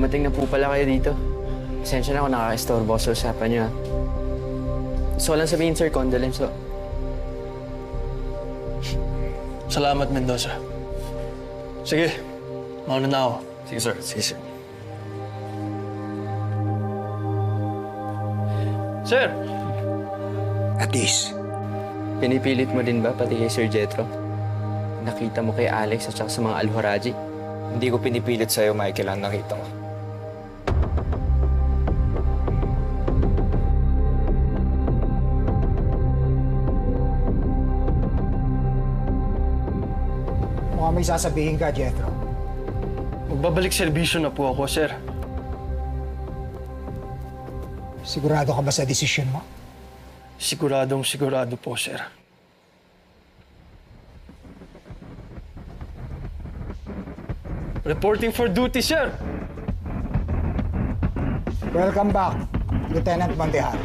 dumating na po pala kayo dito. Pasensya na ako nakaka-estorbo sa usapan niyo. ha. Gusto ko lang sabihin, sir, condolence ho. Salamat, Mendoza. Sige, mauna na ako. Sige, sir. Sige, sir. Sir! Atis, Pinipilit mo din ba, pati kay Sir Jetro? Nakita mo kay Alex at saka sa mga Alhoraji? Hindi ko pinipilit sa'yo, Michael, ang nakita ko. Mukhang may sasabihin ka, Jethro. Magbabalik serbisyo na po ako, sir. Sigurado ka ba sa desisyon mo? Siguradong sigurado po, sir. Reporting for duty, sir! Welcome back, Lieutenant Mondejar.